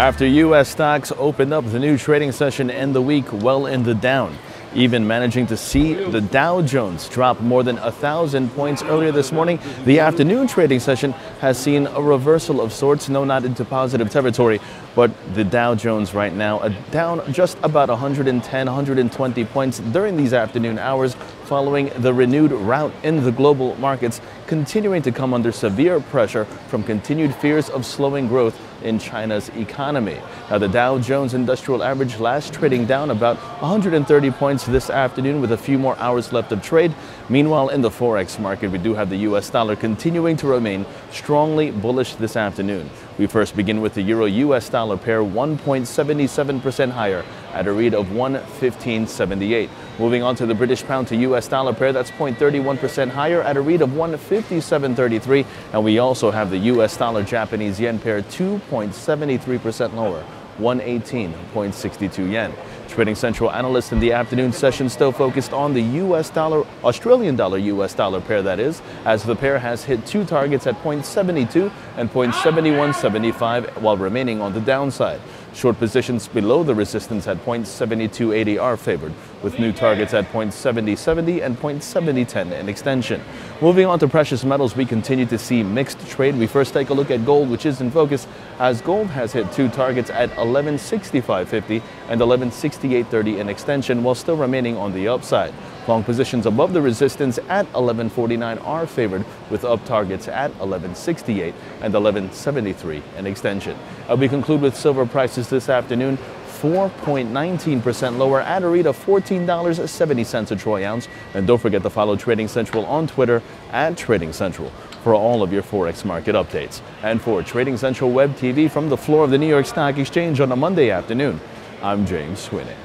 After U.S. stocks opened up the new trading session and the week well in the down, even managing to see the Dow Jones drop more than a thousand points earlier this morning. The afternoon trading session has seen a reversal of sorts, no, not into positive territory, but the Dow Jones right now down just about 110, 120 points during these afternoon hours following the renewed rout in the global markets, continuing to come under severe pressure from continued fears of slowing growth in China's economy. Now, the Dow Jones Industrial Average last trading down about 130 points this afternoon with a few more hours left of trade. Meanwhile, in the Forex market, we do have the U.S. dollar continuing to remain strongly bullish this afternoon. We first begin with the Euro US dollar pair 1.77% higher at a read of 115.78. Moving on to the British pound to US dollar pair, that's 0.31% higher at a read of 157.33. And we also have the US dollar Japanese yen pair 2.73% lower, 118.62 yen. Trading Central analysts in the afternoon session still focused on the U.S. dollar, Australian dollar U.S. dollar pair, that is, as the pair has hit two targets at 0.72 and 0.7175 while remaining on the downside. Short positions below the resistance at 0.7280 are favored, with new targets at 0.7070 and 0.7010 in extension. Moving on to precious metals, we continue to see mixed trade. We first take a look at gold, which is in focus, as gold has hit two targets at 1165.50 and 1168.30 in extension, while still remaining on the upside. Long positions above the resistance at 1149 are favored with up targets at 1168 and 1173 in extension. Uh, we conclude with silver prices this afternoon. 4.19% lower at a rate of $14.70 a troy ounce. And don't forget to follow Trading Central on Twitter at Trading Central for all of your Forex market updates. And for Trading Central Web TV from the floor of the New York Stock Exchange on a Monday afternoon, I'm James Sweeney.